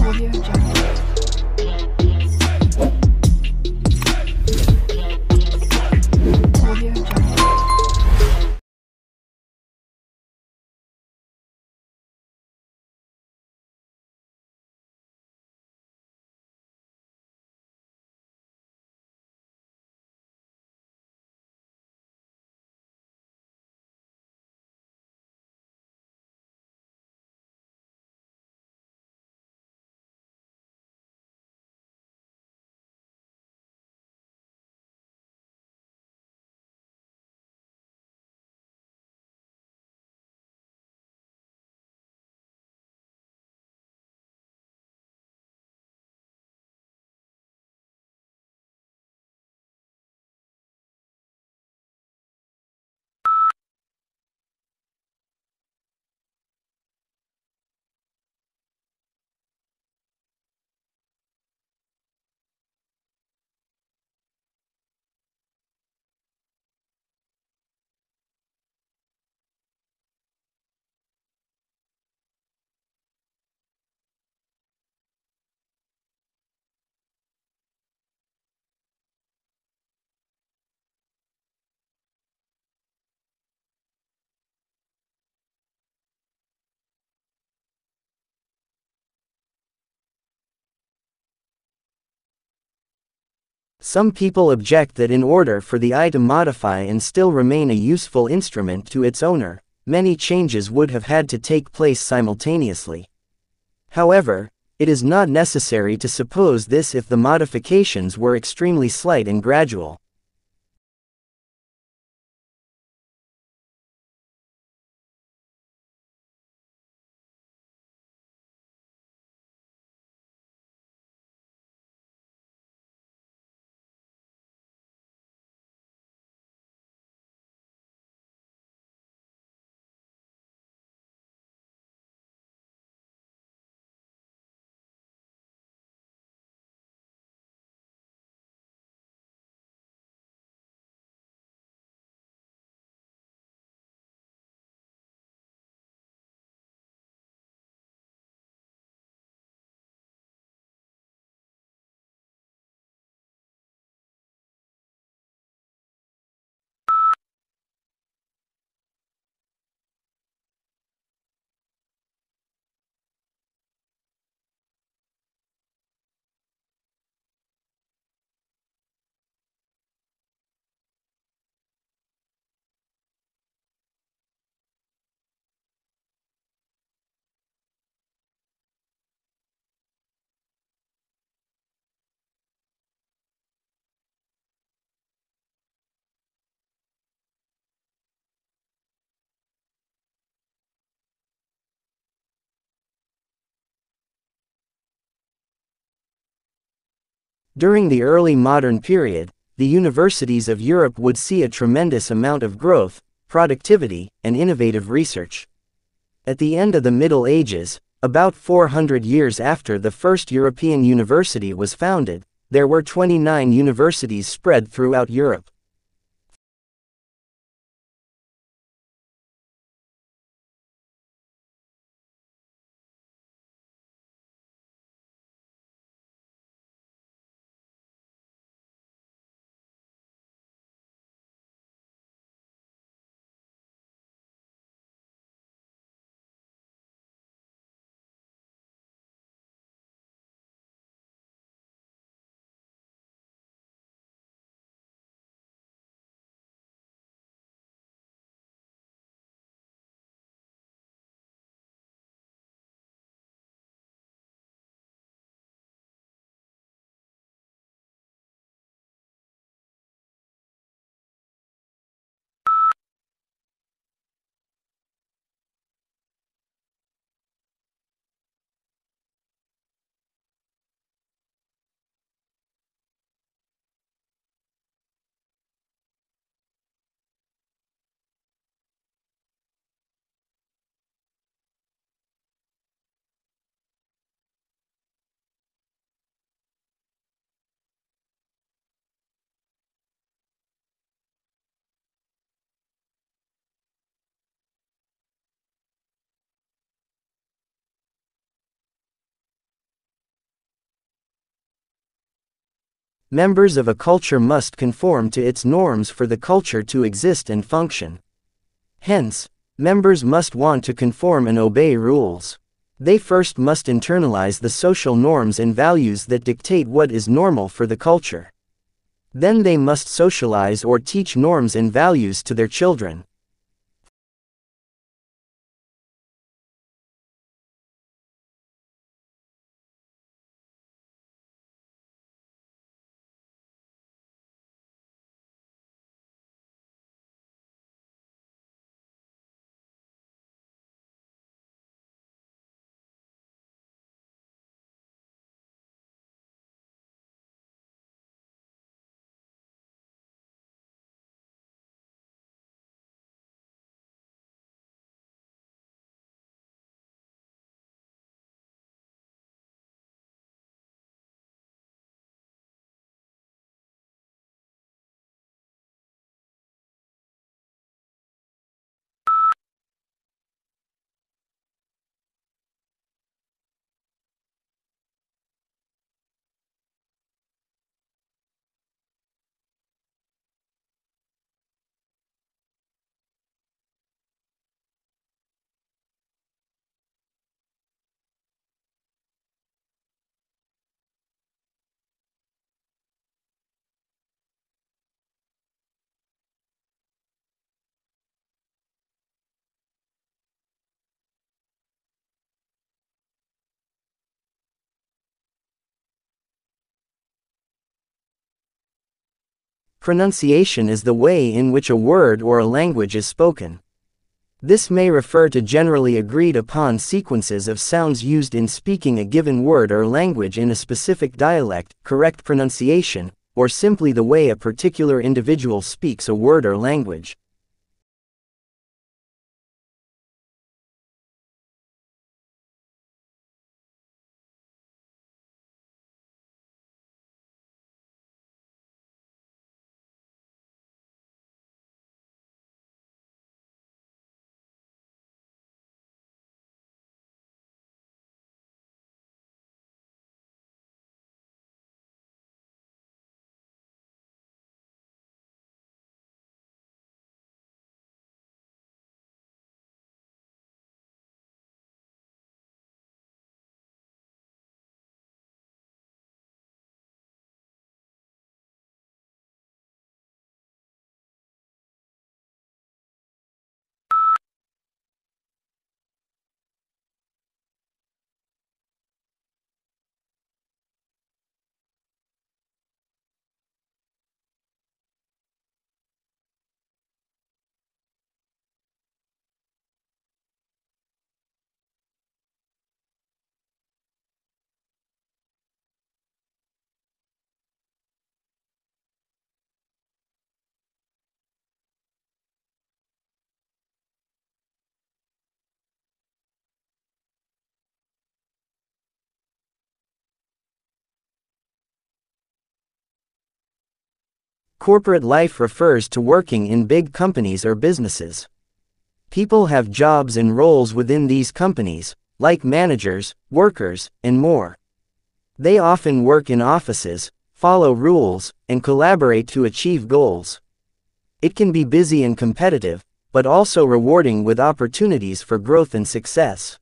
Audio Jungle. Some people object that in order for the eye to modify and still remain a useful instrument to its owner, many changes would have had to take place simultaneously. However, it is not necessary to suppose this if the modifications were extremely slight and gradual. During the early modern period, the universities of Europe would see a tremendous amount of growth, productivity, and innovative research. At the end of the Middle Ages, about 400 years after the first European university was founded, there were 29 universities spread throughout Europe. Members of a culture must conform to its norms for the culture to exist and function. Hence, members must want to conform and obey rules. They first must internalize the social norms and values that dictate what is normal for the culture. Then they must socialize or teach norms and values to their children. Pronunciation is the way in which a word or a language is spoken. This may refer to generally agreed upon sequences of sounds used in speaking a given word or language in a specific dialect, correct pronunciation, or simply the way a particular individual speaks a word or language. Corporate life refers to working in big companies or businesses. People have jobs and roles within these companies, like managers, workers, and more. They often work in offices, follow rules, and collaborate to achieve goals. It can be busy and competitive, but also rewarding with opportunities for growth and success.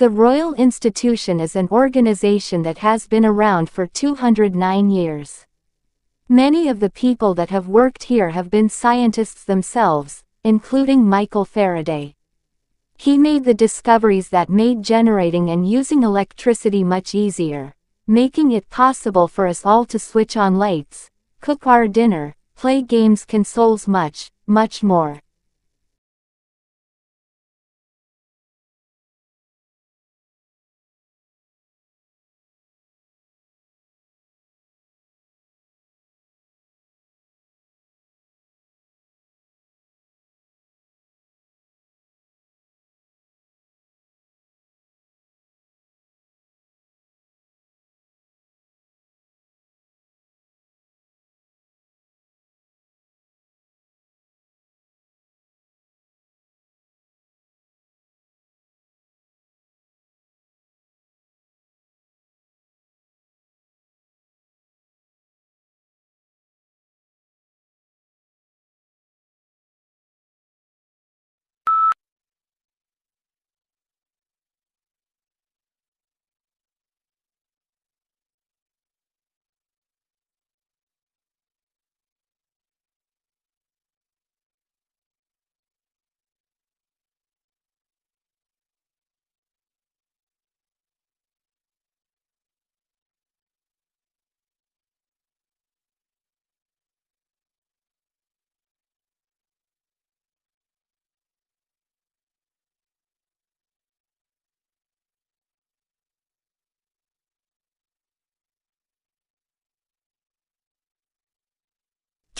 The Royal Institution is an organization that has been around for 209 years. Many of the people that have worked here have been scientists themselves, including Michael Faraday. He made the discoveries that made generating and using electricity much easier, making it possible for us all to switch on lights, cook our dinner, play games consoles much, much more.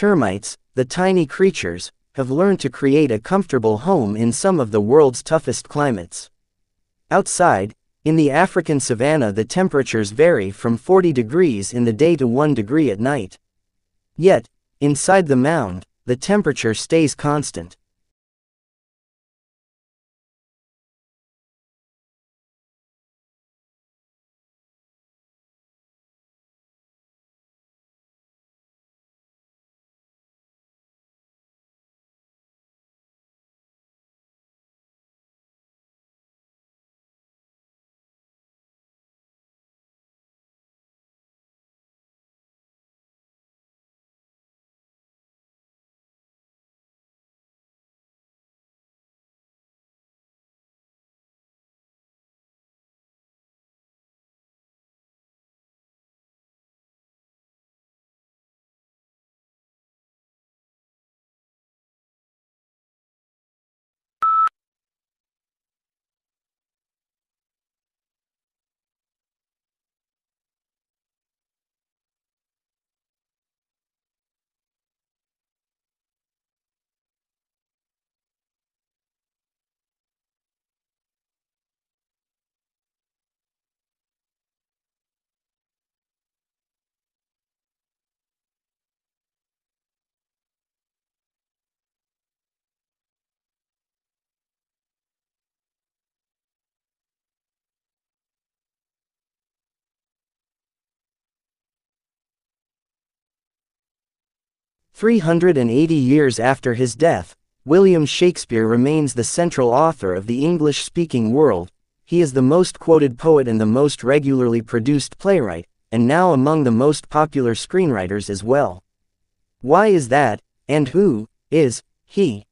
Termites, the tiny creatures, have learned to create a comfortable home in some of the world's toughest climates. Outside, in the African savanna the temperatures vary from 40 degrees in the day to 1 degree at night. Yet, inside the mound, the temperature stays constant. Three hundred and eighty years after his death, William Shakespeare remains the central author of the English-speaking world. He is the most quoted poet and the most regularly produced playwright, and now among the most popular screenwriters as well. Why is that, and who is he?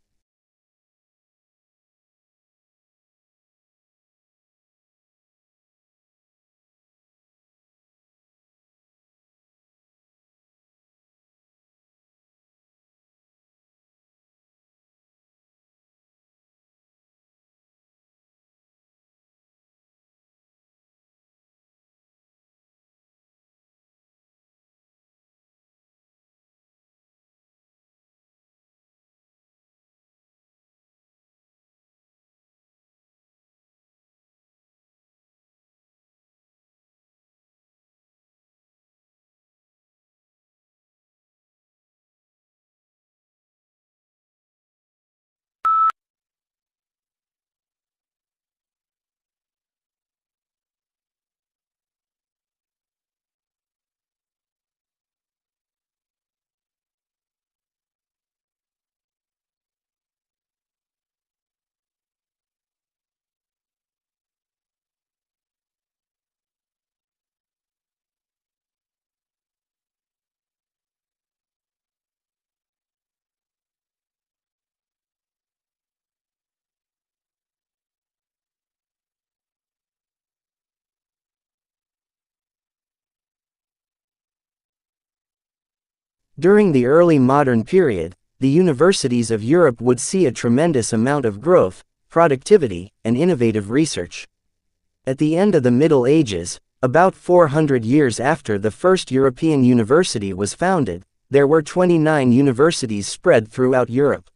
During the early modern period, the universities of Europe would see a tremendous amount of growth, productivity, and innovative research. At the end of the Middle Ages, about 400 years after the first European university was founded, there were 29 universities spread throughout Europe.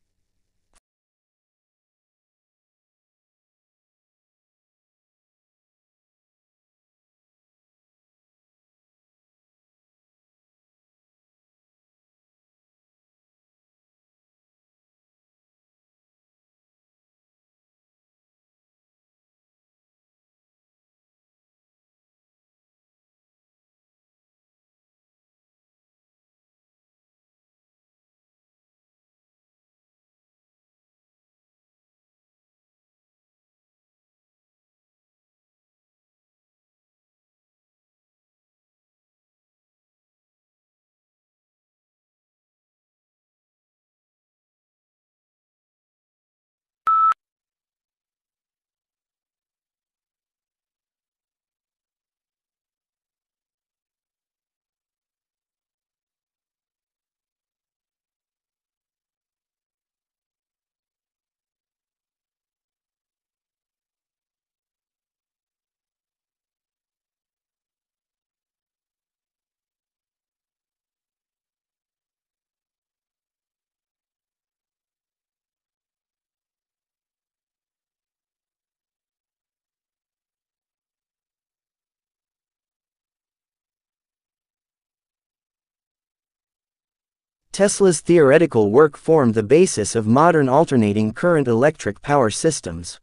Tesla's theoretical work formed the basis of modern alternating current electric power systems.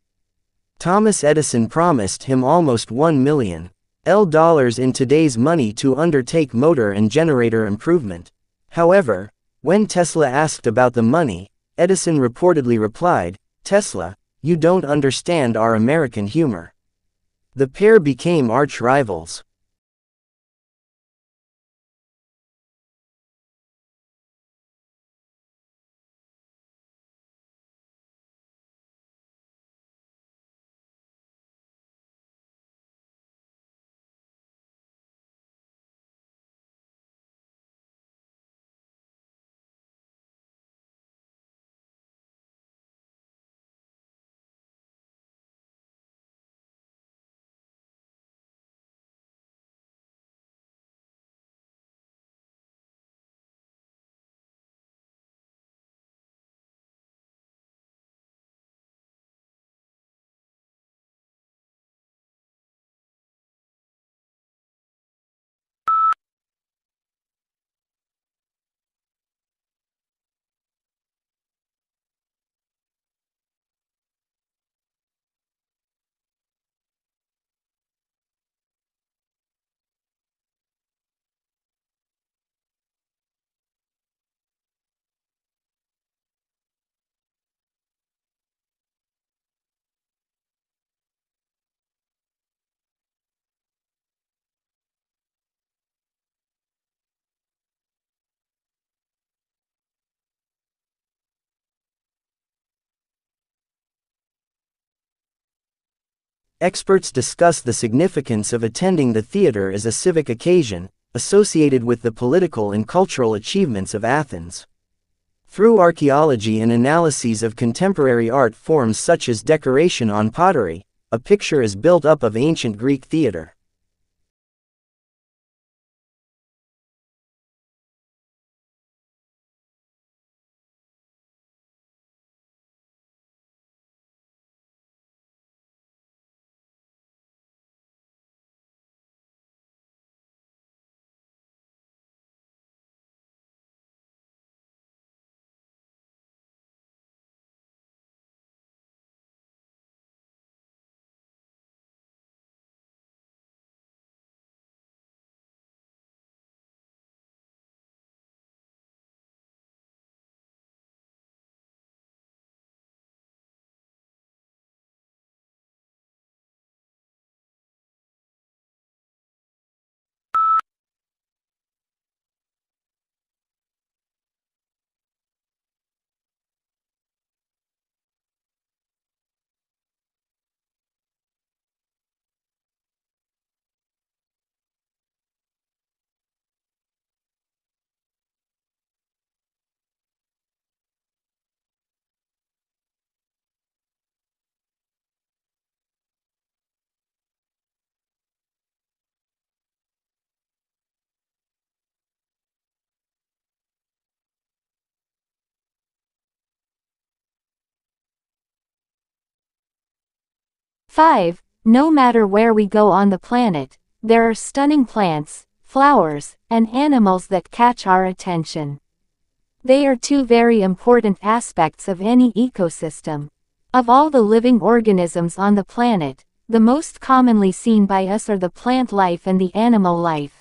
Thomas Edison promised him almost 1 million L dollars in today's money to undertake motor and generator improvement. However, when Tesla asked about the money, Edison reportedly replied, Tesla, you don't understand our American humor. The pair became arch rivals. Experts discuss the significance of attending the theater as a civic occasion, associated with the political and cultural achievements of Athens. Through archaeology and analyses of contemporary art forms such as decoration on pottery, a picture is built up of ancient Greek theater. 5. No matter where we go on the planet, there are stunning plants, flowers, and animals that catch our attention. They are two very important aspects of any ecosystem. Of all the living organisms on the planet, the most commonly seen by us are the plant life and the animal life.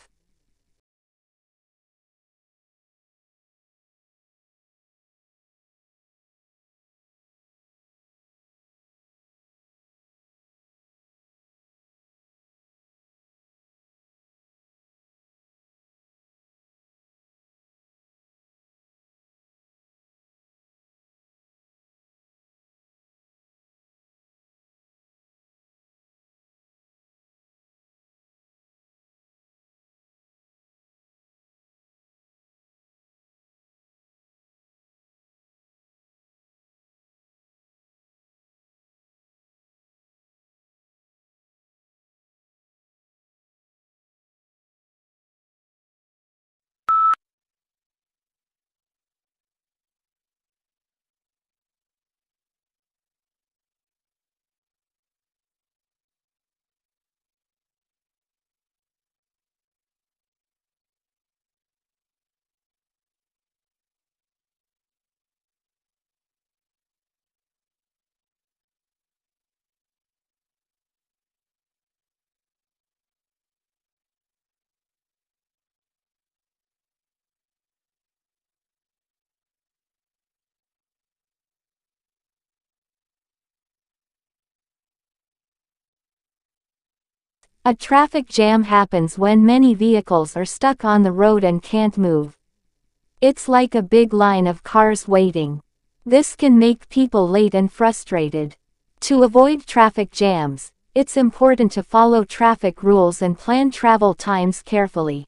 A traffic jam happens when many vehicles are stuck on the road and can't move. It's like a big line of cars waiting. This can make people late and frustrated. To avoid traffic jams, it's important to follow traffic rules and plan travel times carefully.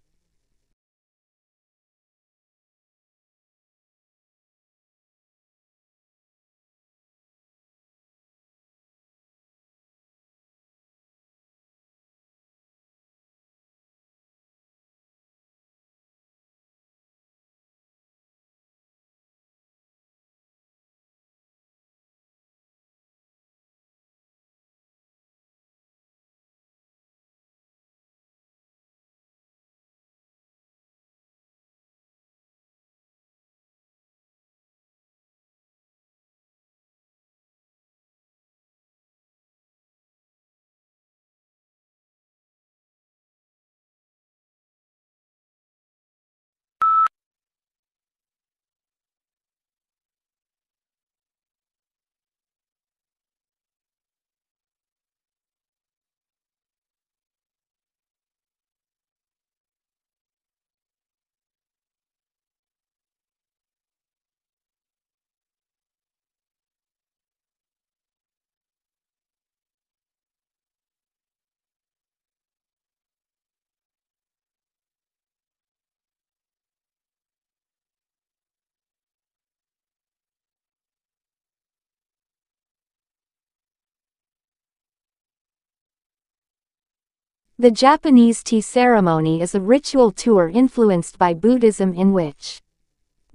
The Japanese tea ceremony is a ritual tour influenced by Buddhism in which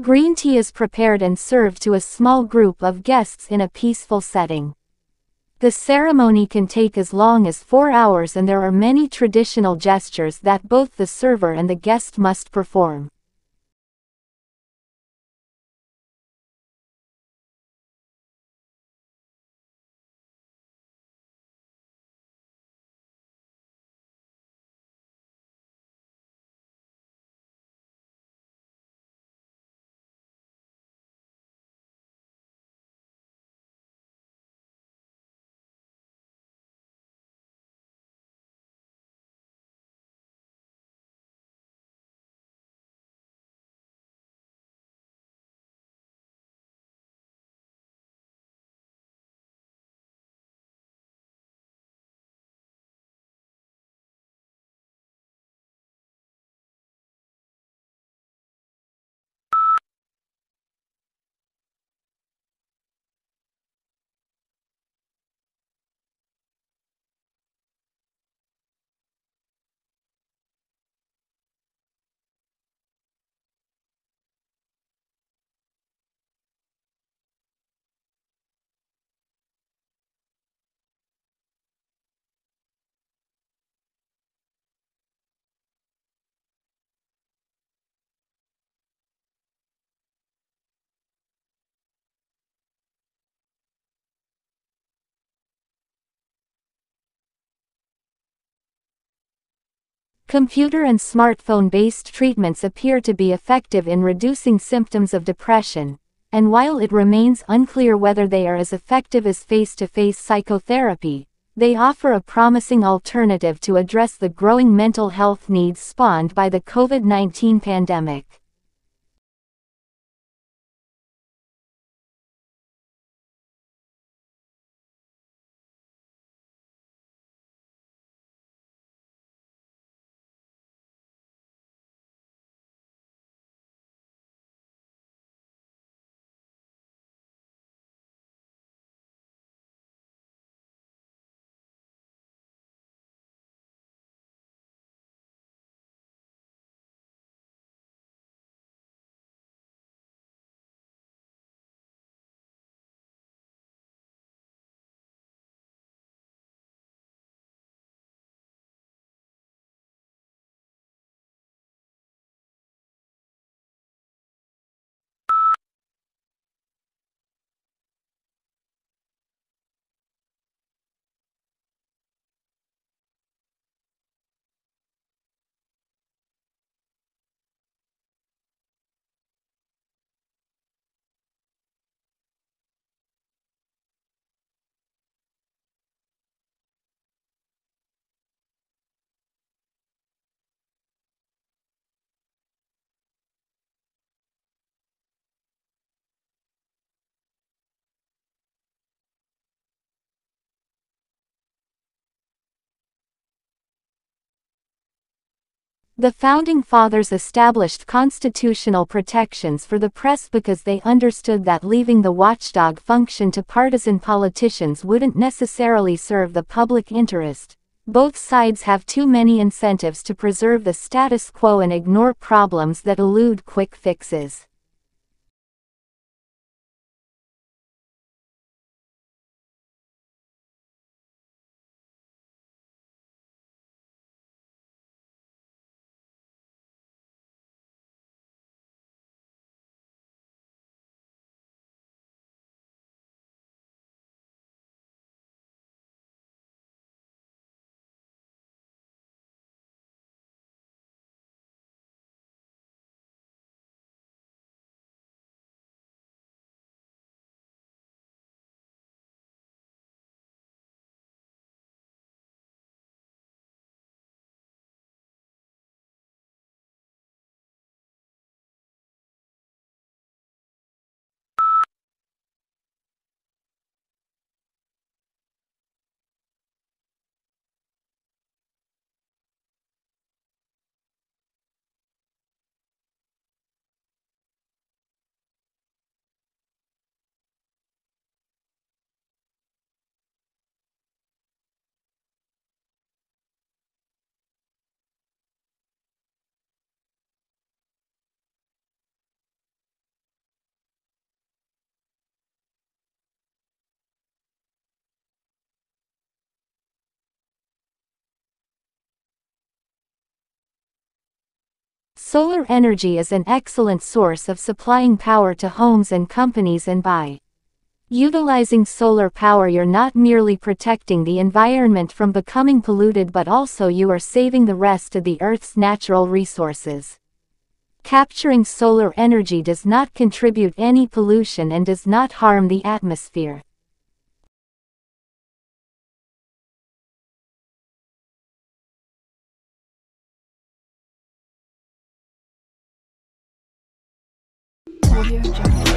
green tea is prepared and served to a small group of guests in a peaceful setting. The ceremony can take as long as four hours and there are many traditional gestures that both the server and the guest must perform. Computer and smartphone-based treatments appear to be effective in reducing symptoms of depression, and while it remains unclear whether they are as effective as face-to-face psychotherapy, they offer a promising alternative to address the growing mental health needs spawned by the COVID-19 pandemic. The Founding Fathers established constitutional protections for the press because they understood that leaving the watchdog function to partisan politicians wouldn't necessarily serve the public interest. Both sides have too many incentives to preserve the status quo and ignore problems that elude quick fixes. Solar energy is an excellent source of supplying power to homes and companies and by utilizing solar power you're not merely protecting the environment from becoming polluted but also you are saving the rest of the Earth's natural resources. Capturing solar energy does not contribute any pollution and does not harm the atmosphere. Audio Jungle.